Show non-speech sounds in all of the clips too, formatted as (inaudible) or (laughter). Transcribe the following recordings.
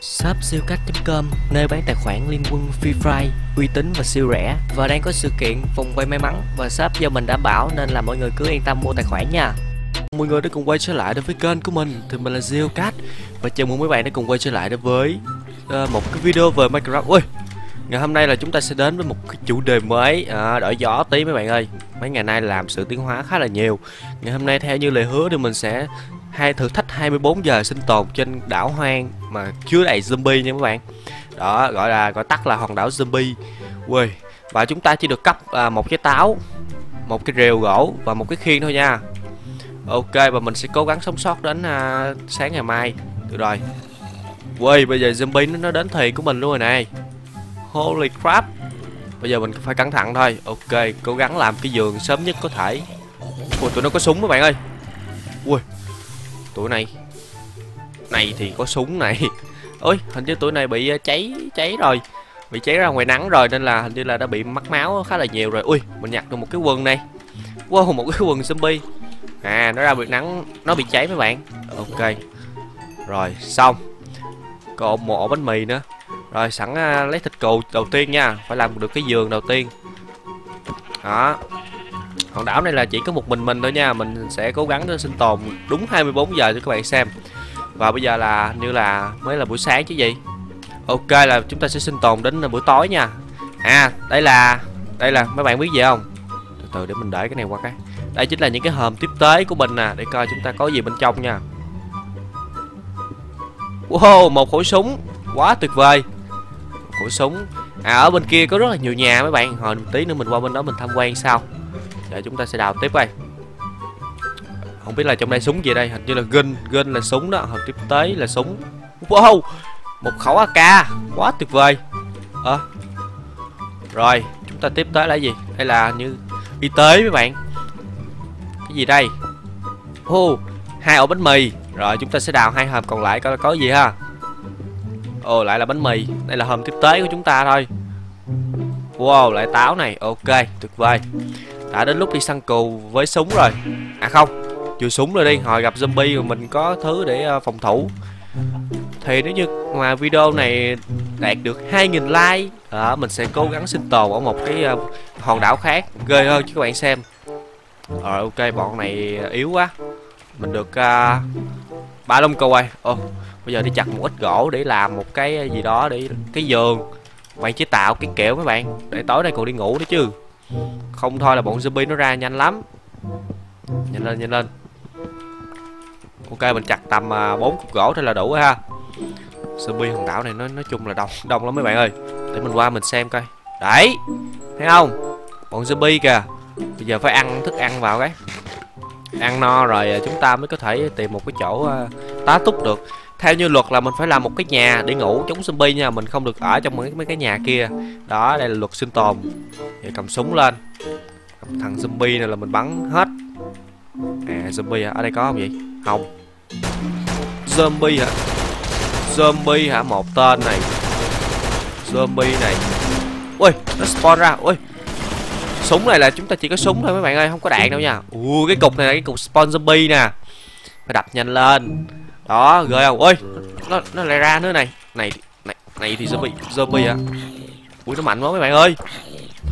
Shop siêu cách.com nơi bán tài khoản liên quân Free Fire uy tín và siêu rẻ và đang có sự kiện vòng quay may mắn và shop do mình đảm bảo nên là mọi người cứ yên tâm mua tài khoản nha. Mọi người đã cùng quay trở lại đến với kênh của mình thì mình là Geocat và chào mừng mấy bạn đã cùng quay trở lại đến với uh, một cái video về Minecraft. Ui, ngày hôm nay là chúng ta sẽ đến với một cái chủ đề mới à, đổi gió tí mấy bạn ơi. Mấy ngày nay làm sự tiến hóa khá là nhiều. Ngày hôm nay theo như lời hứa thì mình sẽ hai thử thách 24 giờ sinh tồn trên đảo hoang mà chứa đầy zombie nha các bạn. Đó gọi là gọi tắt là hòn đảo zombie. Ui và chúng ta chỉ được cấp à, một cái táo một cái rìu gỗ và một cái khiên thôi nha. Ok và mình sẽ cố gắng sống sót đến à, sáng ngày mai. Được rồi. Ui bây giờ zombie nó, nó đến thì của mình luôn rồi này. Holy crap. Bây giờ mình phải cẩn thận thôi. Ok cố gắng làm cái giường sớm nhất có thể. Ui tụi nó có súng các bạn ơi. Ui tụi này này thì có súng này. (laughs) Ôi hình như tụi này bị ờ, cháy cháy rồi bị cháy ra ngoài nắng rồi nên là hình như là đã bị mắc máu khá là nhiều rồi. Ui mình nhặt được một cái quần này. Wow một cái quần zombie. À nó ra bị nắng nó bị cháy mấy bạn. Ok. Rồi xong. Còn một ổ bánh mì nữa. Rồi sẵn uh, lấy thịt cừu đầu tiên nha phải làm được cái giường đầu tiên. Đó. Hòn đảo này là chỉ có một mình mình thôi nha mình sẽ cố gắng ờ, sinh tồn đúng 24 giờ cho các bạn xem và bây giờ là như là mới là buổi sáng chứ gì? Ok, là chúng ta sẽ sinh tồn đến buổi tối nha. À đây là đây là, mấy bạn biết gì không? Từ từ để mình để cái này qua cái. Đây chính là những cái hòm tiếp tế của mình nè, để coi chúng ta có gì bên trong nha. Wow, một khẩu súng. Quá tuyệt vời. Khẩu súng. À ở bên kia có rất là nhiều nhà mấy bạn. Hồi tí nữa mình qua bên đó mình tham quan sao. Để chúng ta sẽ đào tiếp đây. Không biết là trong đây súng gì đây, Hình như là gun Gun là súng đó Hộp tiếp tế là súng. Wow, Một khẩu AK Quá tuyệt vời. Ờ à. Rồi, Chúng ta tiếp tới là gì? Đây là như Y tế mấy bạn. Cái gì đây? Ô Hai ổ bánh mì. Rồi, chúng ta sẽ đào hai hộp còn lại, coi có gì ha? Ồ, lại là bánh mì. Đây là hòm tiếp tế của chúng ta thôi. Wow, lại táo này. Ok, tuyệt vời. Đã đến lúc đi săn cừu với súng rồi. À không chưa súng rồi đi. Hồi gặp zombie rồi mình có thứ để uh, phòng thủ. Thì nếu như mà video này đạt được 2.000 like à, mình sẽ cố gắng sinh tồn ở một cái uh, hòn đảo khác. Ghê hơn cho các bạn xem. Rồi ok bọn này yếu quá. Mình được uh, ba lông cừu rồi. Ô bây giờ đi chặt một ít gỗ để làm một cái gì đó để cái giường. Bạn chế tạo cái kiểu mấy bạn. Để tối nay còn đi ngủ nữa chứ. Không thôi là bọn zombie nó ra nhanh lắm. Nhanh lên nhanh lên Ok mình chặt tầm à, bốn cục gỗ thôi là đủ ha. Zombie hòn đảo này nó nói chung là đông đông lắm mấy bạn ơi. Để mình qua mình xem coi. Đấy Thấy không? Bọn zombie kìa. Bây giờ phải ăn thức ăn vào cái. Ăn no rồi chúng ta mới có thể tìm một cái chỗ à, tá túc được. Theo như luật là mình phải làm một cái nhà để ngủ chống zombie nha mình không được ở trong mấy, mấy cái nhà kia. Đó đây là luật sinh tồn. Thì cầm súng lên. Cầm thằng zombie này là mình bắn hết. À zombie à, ở đây có không vậy? Không zombie hả? Zombie hả? Một tên này. Zombie này. Ui, nó spawn ra. Ui. Súng này là chúng ta chỉ có súng thôi mấy bạn ơi, không có đạn đâu nha. Ui, cái cục này là cái cục spawn zombie nè. Phải đập nhanh lên. Đó, ghê không? Ui, nó nó lại ra nữa này. Này này này thì zombie zombie hả? Ui, nó mạnh quá mấy bạn ơi.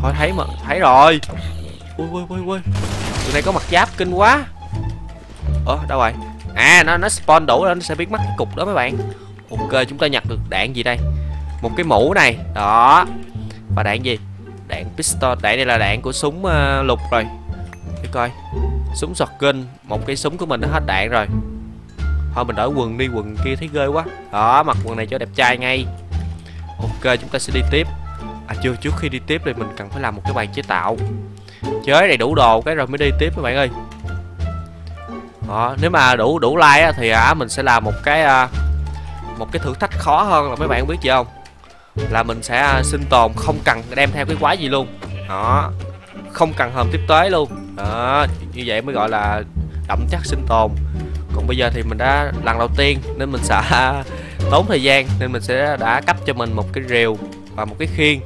Thôi, thấy mà, thấy rồi. Ui ui ui ui. Tụi này có mặt giáp kinh quá. Ơ, đâu rồi? À nó nó spawn đủ rồi nó sẽ biến mất cái cục đó mấy bạn. Ok chúng ta nhặt được đạn gì đây? Một cái mũ này đó. Và đạn gì? Đạn pistol đạn đây là đạn của súng uh, lục rồi. Để coi. Súng shotgun một cái súng của mình nó hết đạn rồi. Thôi mình đổi quần đi quần kia thấy ghê quá. Đó mặc quần này cho đẹp trai ngay. Ok chúng ta sẽ đi tiếp. À chưa trước khi đi tiếp thì mình cần phải làm một cái bàn chế tạo. Chế này đủ đồ cái rồi mới đi tiếp các bạn ơi đó, nếu mà đủ đủ like á, thì à, mình sẽ làm một cái à, một cái thử thách khó hơn là mấy bạn biết gì không? Là mình sẽ à, sinh tồn không cần đem theo cái quái gì luôn. Đó không cần hòm tiếp tế luôn. Đó như vậy mới gọi là đậm chắc sinh tồn. Còn bây giờ thì mình đã lần đầu tiên nên mình sẽ à, tốn thời gian nên mình sẽ đã cấp cho mình một cái rìu và một cái khiên.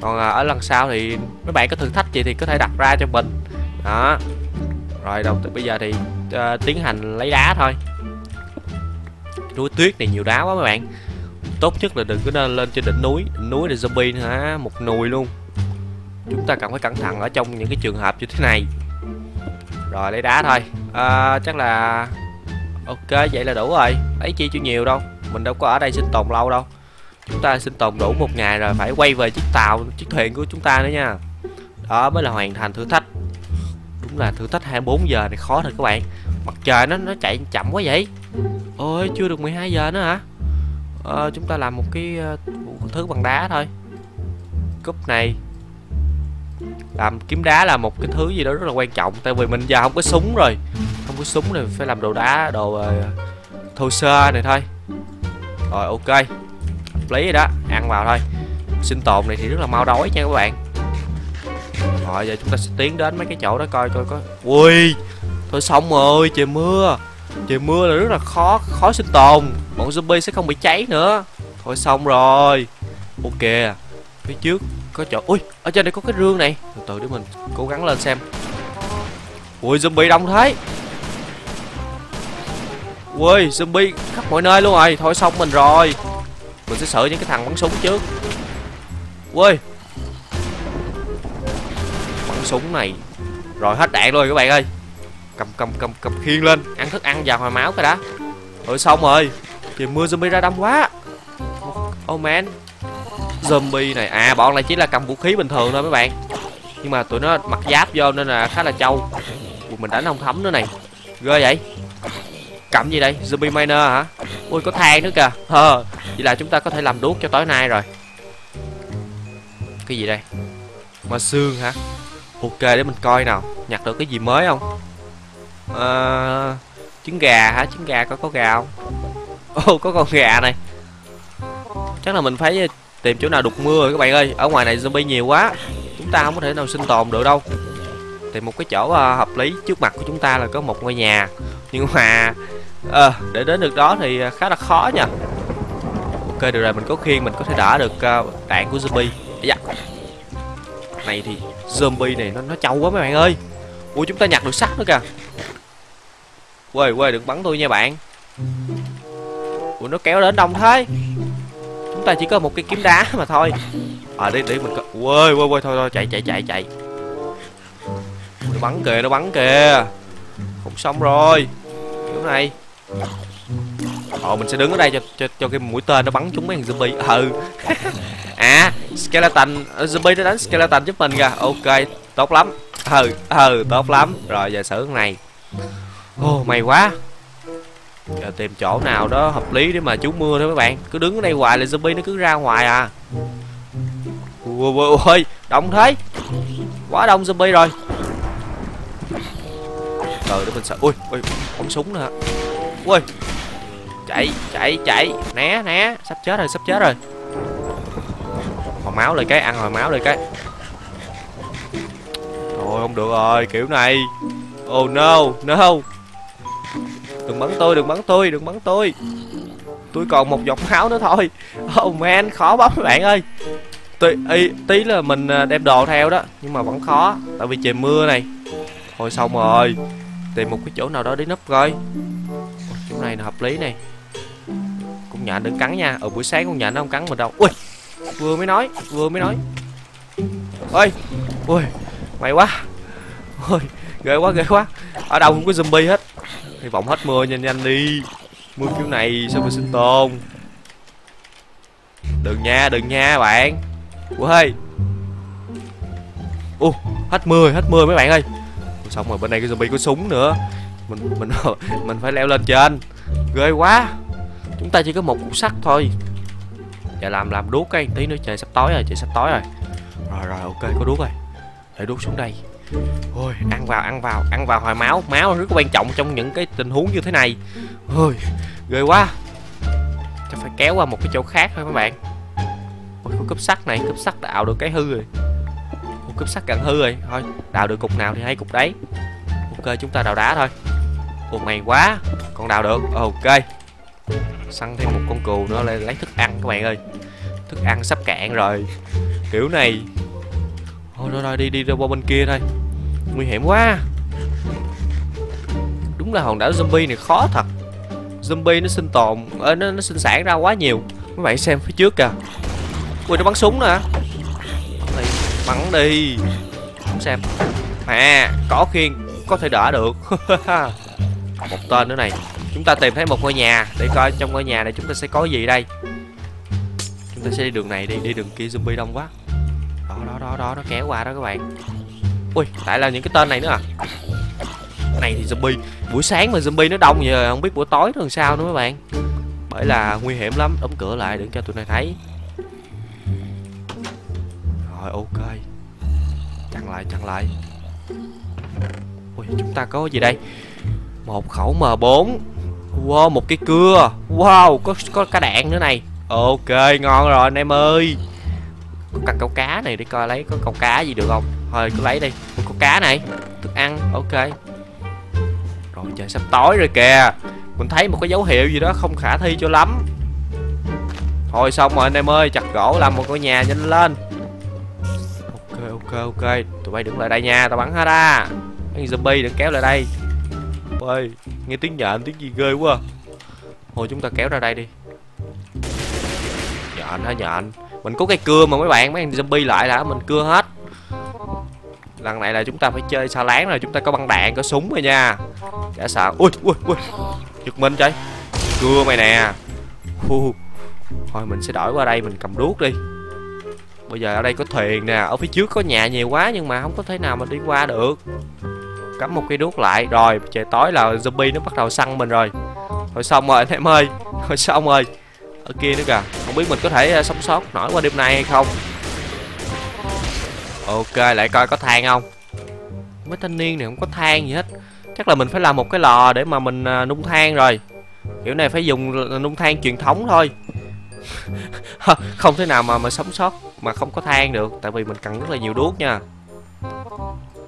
Còn à, ở lần sau thì mấy bạn có thử thách gì thì có thể đặt ra cho mình. Đó rồi đầu từ bây giờ thì uh, tiến hành lấy đá thôi. Núi tuyết này nhiều đá quá mấy bạn. Tốt nhất là đừng có nên lên trên đỉnh núi. Đỉnh núi là zombie hả? Một nùi luôn. Chúng ta cần phải cẩn thận ở trong những cái trường hợp như thế này. Rồi lấy đá thôi. À, chắc là ok vậy là đủ rồi. Lấy chi chưa nhiều đâu. Mình đâu có ở đây sinh tồn lâu đâu. Chúng ta sinh tồn đủ một ngày rồi phải quay về chiếc tàu chiếc thuyền của chúng ta nữa nha. Đó mới là hoàn thành thử thách cũng là thử thách 24 giờ này khó thật các bạn. Mặt trời nó nó chạy chậm quá vậy. Ôi chưa được 12 giờ nữa hả? À, chúng ta làm một cái ờ, một thứ bằng đá thôi. Cúp này. Làm kiếm đá là một cái thứ gì đó rất là quan trọng tại vì mình giờ không có súng rồi. Không có súng thì phải làm đồ đá đồ uh, thô sơ này thôi. Rồi ok. Lấy rồi đó ăn vào thôi. Sinh tồn này thì rất là mau đói nha các bạn rồi giờ chúng ta sẽ tiến đến mấy cái chỗ đó coi coi có ui, thôi xong rồi, trời mưa. Trời mưa là rất là khó khó sinh tồn. Bọn zombie sẽ không bị cháy nữa. Thôi xong rồi. Ok, phía trước có chỗ ui, ở trên đây có cái rương này. Từ từ để mình cố gắng lên xem. Ui, zombie đông thế. Ui, zombie khắp mọi nơi luôn rồi. Thôi xong mình rồi. Mình sẽ sợ những cái thằng bắn súng trước. Ui súng này. Rồi hết đạn rồi các bạn ơi. Cầm cầm cầm cầm khiên lên. Ăn thức ăn vào hồi máu cái đã. Rồi xong rồi. Trời, mưa zombie ra đông quá. Oh man. Zombie này. À bọn này chỉ là cầm vũ khí bình thường thôi mấy bạn. Nhưng mà tụi nó mặc giáp vô nên là khá là trâu. Mình đánh không thấm nữa này. Ghê vậy. Cầm gì đây? Zombie miner hả? Ui có than nữa kìa. Hờ vậy là chúng ta có thể làm đuốc cho tối nay rồi. Cái gì đây? Mà xương hả? Ok để mình coi nào. Nhặt được cái gì mới không? À, trứng gà hả? Trứng gà có có gà không? (laughs) Ô oh, có con gà này. Chắc là mình phải tìm chỗ nào đục mưa rồi các bạn ơi. Ở ngoài này zombie nhiều quá. Chúng ta không có thể nào sinh tồn được đâu. Tìm một cái chỗ uh, hợp lý. Trước mặt của chúng ta là có một ngôi nhà. Nhưng mà à, để đến được đó thì khá là khó nha. Ok được rồi. Mình có khiên mình có thể đỡ được uh, đạn của zombie. Dạ này thì zombie này nó nó trâu quá mấy bạn ơi. Ui chúng ta nhặt được sắt nữa kìa. Quê quê đừng bắn tôi nha bạn. Ui nó kéo đến đông thế. Chúng ta chỉ có một cái kiếm đá mà thôi. À đi đi mình có quê quê quê thôi thôi, chạy chạy chạy chạy. Nó bắn kìa, nó bắn kìa. Không xong rồi. Kiểu này. Ờ mình sẽ đứng ở đây cho cho cho cái mũi tên nó bắn chúng mấy thằng zombie. Ừ. (laughs) à, skeleton ờ, zombie nó đánh skeleton giúp mình kìa. Ok, tốt lắm. Ừ, ừ, tốt lắm. Rồi giờ xử này. Ô oh, may quá. Giờ tìm chỗ nào đó hợp lý để mà trú mưa thôi các bạn. Cứ đứng ở đây hoài là zombie nó cứ ra ngoài à. Ui ui đông thế. Quá đông zombie rồi. Từ để mình sợ. Ui, ui, không súng nữa ui chạy chạy chạy né né sắp chết rồi sắp chết rồi máu lại cái ăn hồi máu lại cái. Thôi không được rồi kiểu này. Oh no no. Đừng bắn tôi đừng bắn tôi đừng bắn tôi. Tôi còn một giọt máu nữa thôi. Oh man khó bấm bạn ơi. Tí, y, tí là mình à, đem đồ theo đó nhưng mà vẫn khó tại vì trời mưa này. Thôi xong rồi. Tìm một cái chỗ nào đó để nấp coi. Chỗ này là hợp lý này. Cũng nhện đừng cắn nha. Ở buổi sáng con nhện nó không cắn mình đâu. Ui! Vừa mới nói, vừa mới nói. Ôi ui mày quá. Ôi, ghê quá ghê quá. Ở đâu cũng có zombie hết. Hy vọng hết mưa nhanh nhanh đi. Mưa kiểu này sao mà sinh tồn? Đừng nha đừng nha bạn. Ui u hết mưa hết mưa mấy bạn ơi. Xong rồi bên đây cái zombie có súng nữa. Mình mình (laughs) mình phải leo lên trên. Ghê quá. Chúng ta chỉ có một cục sắt thôi giờ làm làm đuốc cái, tí nữa trời sắp tối rồi, trời sắp tối rồi. Rồi rồi, ok, có đuốc rồi. Để đuốc xuống đây. Ôi, ăn vào ăn vào ăn vào hồi máu. Máu rất quan trọng trong những cái tình huống như thế này. Ôi, ghê quá. Chắc phải kéo qua một cái chỗ khác thôi các bạn. Ôi, có cúp sắt này, cúp sắt đào được cái hư rồi. Một cúp sắt gần hư rồi. Thôi, đào được cục nào thì hay cục đấy. Ok, chúng ta đào đá thôi. Ồ may quá. Còn đào được. Ok săn thêm một con cừu nữa lại lấy thức ăn các bạn ơi. Thức ăn sắp cạn rồi. Kiểu này. Thôi thôi thôi đi đi ra qua bên kia thôi. Nguy hiểm quá. Đúng là hòn đảo zombie này khó thật. Zombie nó sinh tồn ờ, nó, nó sinh sản ra quá nhiều. Mấy bạn xem phía trước kìa. Ui nó bắn súng nữa bắn đi bắn đi. Không xem. À có khiên có thể đỡ được. (laughs) Một tên nữa này chúng ta tìm thấy một ngôi nhà, để coi trong ngôi nhà này chúng ta sẽ có gì đây. Chúng ta sẽ đi đường này đi đi đường kia zombie đông quá. Đó đó đó đó, nó kéo qua đó các bạn. Ui tại là những cái tên này nữa à? Này thì zombie, buổi sáng mà zombie nó đông giờ không biết buổi tối nó làm sao nữa các bạn. Bởi là nguy hiểm lắm, đóng cửa lại để cho tụi này thấy. Rồi, ok. Chặn lại chặn lại. Ui, chúng ta có gì đây? Một khẩu M4 Wow một cái cưa. Wow, có có cá đạn nữa này. Ok, ngon rồi, anh em ơi. Có cả câu cá này để coi lấy có câu cá gì được không? Thôi, cứ lấy đi. Có cá này, Thức ăn, ok. Rồi, trời, sắp tối rồi kìa. Mình thấy một cái dấu hiệu gì đó không khả thi cho lắm. Thôi, xong rồi, anh em ơi, Chặt gỗ làm một ngôi nhà nhanh lên. Ok ok ok. Tụi bay đứng lại đây nha, Tao bắn hết á. Mấy zombie đừng kéo lại đây ơi nghe tiếng nhện tiếng gì ghê quá hồi chúng ta kéo ra đây đi. Nhện hả nhện mình có cây cưa mà mấy bạn mấy zombie lại đã mình cưa hết. Lần này là chúng ta phải chơi xa láng rồi chúng ta có băng đạn có súng rồi nha. Chả sợ. Ui ui ui. Giật mình chơi cưa mày nè. Hu. thôi mình sẽ đổi qua đây mình cầm đuốc đi. Bây giờ ở đây có thuyền nè ở phía trước có nhà nhiều quá nhưng mà không có thể nào mà đi qua được cắm một cây đuốc lại. Rồi trời tối là zombie nó bắt đầu săn mình rồi. Thôi xong rồi anh em ơi. (laughs) Thôi xong rồi. Ở kia nữa kìa. Không biết mình có thể ờ, sống sót nổi qua đêm nay hay không? Ok lại coi có than không? Mấy thanh niên này không có than gì hết. Chắc là mình phải làm một cái lò để mà mình ờ, nung than rồi. Kiểu này phải dùng ờ, nung than truyền thống thôi. (laughs) Không thể nào mà mà sống sót mà không có than được. Tại vì mình cần rất là nhiều đuốc nha.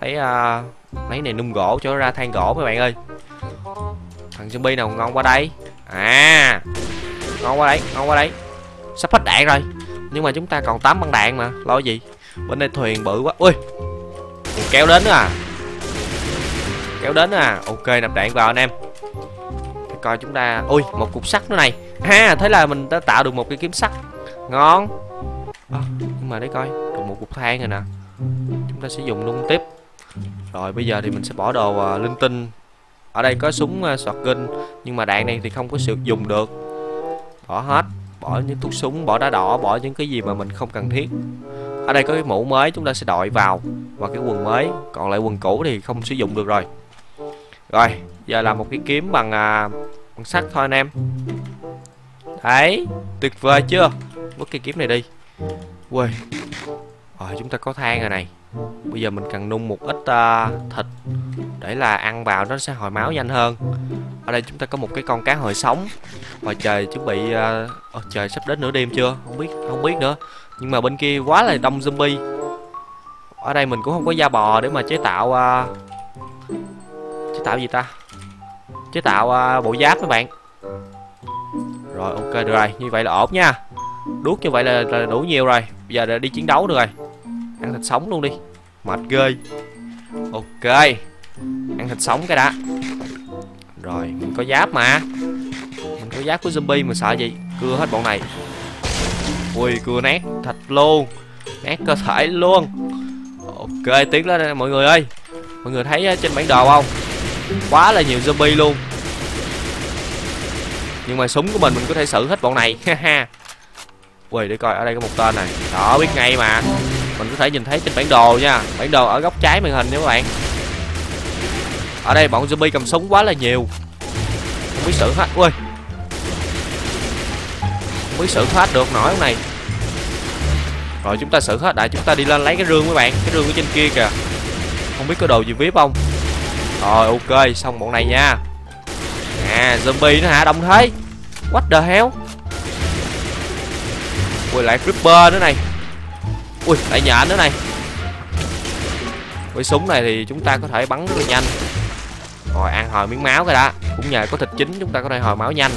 Thấy uh, Máy này nung gỗ cho nó ra than gỗ mấy bạn ơi. Thằng zombie nào ngon qua đây À Ngon qua đây, ngon qua đây Sắp hết đạn rồi Nhưng mà chúng ta còn 8 băng đạn mà Lo gì? Bên đây thuyền bự quá. Ui Kéo đến nữa à? Kéo đến nữa à? Ok nạp đạn vào anh em. Để coi chúng ta Ui một cục sắt nữa này. Ha thế là mình đã tạo được một cái kiếm sắt. Ngon. À, Nhưng mà để coi Còn một cục than rồi nè. Chúng ta sẽ dùng luôn tiếp rồi bây giờ thì mình sẽ bỏ đồ uh, linh tinh. Ở đây có súng à, uh, shotgun Nhưng mà đạn này thì không có sử dụng được. Bỏ hết Bỏ những thuốc súng, bỏ đá đỏ, bỏ những cái gì mà mình không cần thiết. Ở đây có cái mũ mới chúng ta sẽ đội vào Và cái quần mới. Còn lại quần cũ thì không sử dụng được rồi. Rồi giờ làm một cái kiếm bằng uh, bằng sắt thôi anh em. Đấy Tuyệt vời chưa? Vứt cái kiếm này đi. Ui Rồi chúng ta có than rồi này bây giờ mình cần nung một ít uh, thịt để là ăn vào nó sẽ hồi máu nhanh hơn. Ở đây chúng ta có một cái con cá hồi sống. Và trời chuẩn bị uh, oh, trời sắp đến nửa đêm chưa? Không biết không biết nữa. Nhưng mà bên kia quá là đông zombie. Ở đây mình cũng không có da bò để mà chế tạo uh, chế tạo gì ta? Chế tạo uh, bộ giáp các bạn. Rồi ok được rồi. Như vậy là ổn nha. Đuốc như vậy là, là đủ nhiều rồi. Bây giờ đi chiến đấu được rồi ăn thịt sống luôn đi. Mệt ghê. Ok. Ăn thịt sống cái đã. Rồi, mình có giáp mà. Mình có giáp của zombie mà sợ gì? Cưa hết bọn này. Ui, cưa nát thịt luôn. Nát cơ thể luôn. Ok tiến lên đây mọi người ơi. Mọi người thấy ờ, trên bản đồ không? Quá là nhiều zombie luôn. Nhưng mà súng của mình mình có thể xử hết bọn này. (laughs) Ha ha. Ui, để coi, ở đây có một tên này. Đó, biết ngay mà có thể nhìn thấy trên bản đồ nha. Bản đồ ở góc trái màn hình nha các bạn. Ở đây bọn zombie cầm súng quá là nhiều. Không biết xử hết. Ui. Không biết xử hết được nổi không này. Rồi chúng ta xử hết đại chúng ta đi lên lấy cái rương các bạn. Cái rương ở trên kia kìa. Không biết có đồ gì vip không? Rồi, ok. Xong bọn này nha. À zombie nó hả? Đông thế. What the hell? Quay lại creeper nữa này ui, lại nhện nữa này. Với súng này thì chúng ta có thể bắn rất là nhanh. Rồi, ăn hồi miếng máu cái đã. Cũng nhờ có thịt chính chúng ta có thể hồi máu nhanh.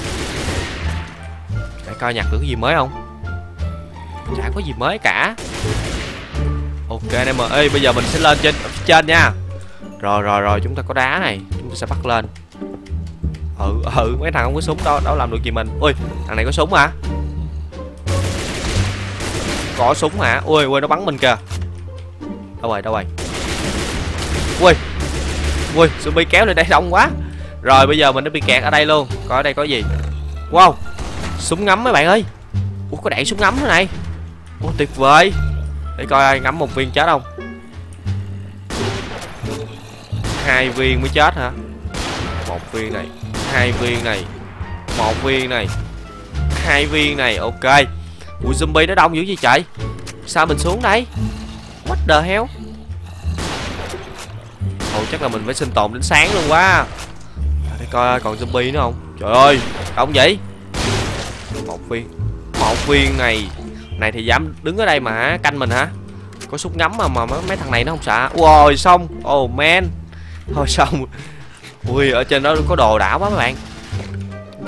Để coi nhặt được cái gì mới không? Chả có gì mới cả. Ok, anh em ơi. Bây giờ mình sẽ lên trên trên nha. Rồi rồi rồi. Chúng ta có đá này. Chúng ta sẽ bắt lên. Ừ ừ. Mấy thằng không có súng đâu. Đâu làm được gì mình. Ui, thằng này có súng hả? Có súng hả? Ui ui, nó bắn mình kìa. Đâu rồi đâu rồi? Ui ui, zombie kéo lên đây đông quá. Rồi, bây giờ mình đã bị kẹt ở đây luôn. Coi ở đây có gì. Wow, súng ngắm mấy bạn ơi. Ủa, có đạn súng ngắm thế này. Ủa, tuyệt vời. Để coi ai ngắm một viên chết không. Hai viên mới chết hả? Một viên này, hai viên này, một viên này, hai viên này, ok ui, zombie nó đông dữ gì trời. Sao mình xuống đây? What the hell? Ồ, chắc là mình phải sinh tồn đến sáng luôn quá. À, để coi còn zombie nữa không? Trời ơi đông vậy. Một viên một viên này. Này thì dám đứng ở đây mà canh mình hả? Có súng ngắm mà mà mấy thằng này nó không sợ. Ui, xong. Oh man. Thôi, xong. Ui, ở trên đó có đồ đảo quá mấy bạn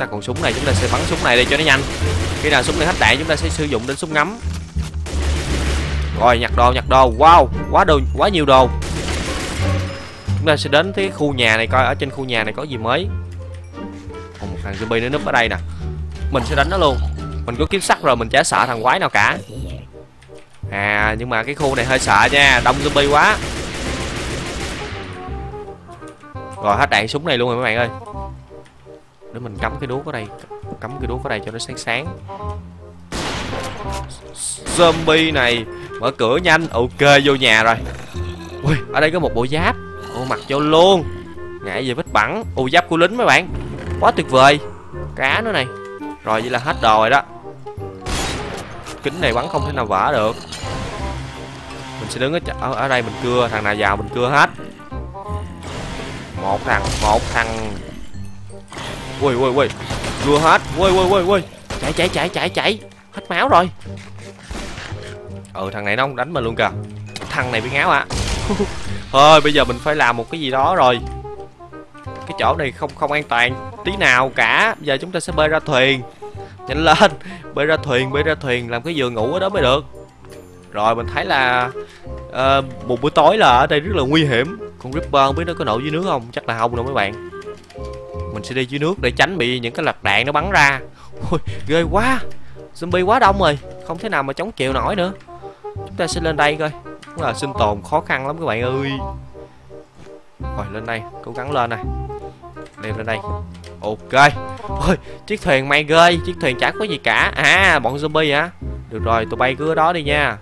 ta còn súng này, chúng ta sẽ bắn súng này đi cho nó nhanh. Khi nào súng này hết đạn, chúng ta sẽ sử dụng đến súng ngắm. Rồi, nhặt đồ nhặt đồ. Wow, quá đồ, quá nhiều đồ. Chúng ta sẽ đến cái khu nhà này coi, ở trên khu nhà này có gì mới. Còn một thằng zombie nó núp ở đây nè. Mình sẽ đánh nó luôn. Mình có kiếm sắt rồi, mình chả sợ thằng quái nào cả. À nhưng mà cái khu này hơi sợ nha, đông zombie quá. Rồi, hết đạn súng này luôn rồi mấy bạn ơi để mình cắm cái đuốc ở đây cắm cái đuốc ở đây cho nó sáng sáng. Zombie này mở cửa nhanh. Ok vô nhà rồi. Ui ở đây có một bộ giáp. Ô mặc vô luôn. Ngại về vết bẩn, ô giáp của lính mấy bạn. Quá tuyệt vời. Cá nữa này. Rồi vậy là hết đồ rồi đó. Kính này bắn không thể nào vỡ được. Mình sẽ đứng ở, ở, ở đây mình cưa. Thằng nào vào mình cưa hết. Một thằng một thằng ui ui ui. Cưa hết. Ui ui ui ui. Chạy chạy chạy chạy chạy. Hết máu rồi. Ừ thằng này nó không đánh mình luôn kìa. Thằng này bị ngáo à. Thôi bây giờ mình phải làm một cái gì đó rồi. Cái chỗ này không không an toàn tí nào cả. Giờ chúng ta sẽ bơi ra thuyền. Nhanh lên. Bơi ra thuyền bơi ra thuyền. Làm cái giường ngủ ở đó mới được. Rồi mình thấy là uh, một buổi tối là ở đây rất là nguy hiểm. Con ripper không biết nó có nổi dưới nước không? Chắc là không đâu mấy bạn mình sẽ đi dưới nước để tránh bị những cái lật đạn nó bắn ra. Ôi ghê quá. Zombie quá đông rồi. Không thể nào mà chống chịu nổi nữa. Chúng ta sẽ lên đây coi. Là sinh tồn khó khăn lắm các bạn ơi. Rồi, lên đây. Cố gắng lên này. Leo lên đây. Ok. Ôi, chiếc thuyền may ghê. Chiếc thuyền chả có gì cả. À bọn zombie hả? Được rồi, tụi bay cứ ở đó đi nha.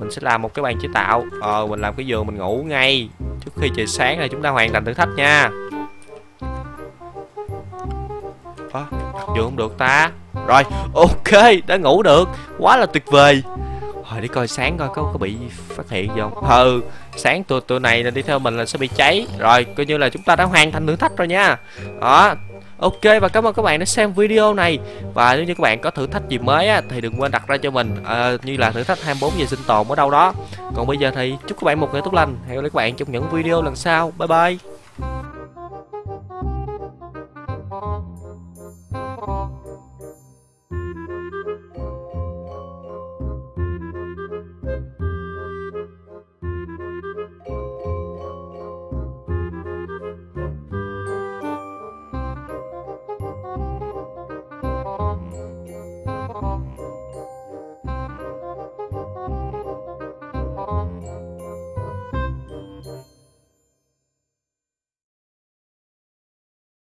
Mình sẽ làm một cái bàn chế tạo. Ờ mình làm cái giường mình ngủ ngay. Trước khi trời sáng là chúng ta hoàn thành thử thách nha. Giường không được ta. Rồi ok đã ngủ được. Quá là tuyệt vời. Rồi đi coi sáng coi có có bị phát hiện gì không? Ừ sáng tụi tụi này là đi theo mình là sẽ bị cháy. Rồi coi như là chúng ta đã hoàn thành thử thách rồi nha. Đó. Ok và cảm ơn các bạn đã xem video này. Và nếu như các bạn có thử thách gì mới á, Thì đừng quên đặt ra cho mình. À, Như là thử thách 24 giờ sinh tồn ở đâu đó. Còn bây giờ thì chúc các bạn một ngày tốt lành. Hẹn gặp lại các bạn trong những video lần sau. Bye bye.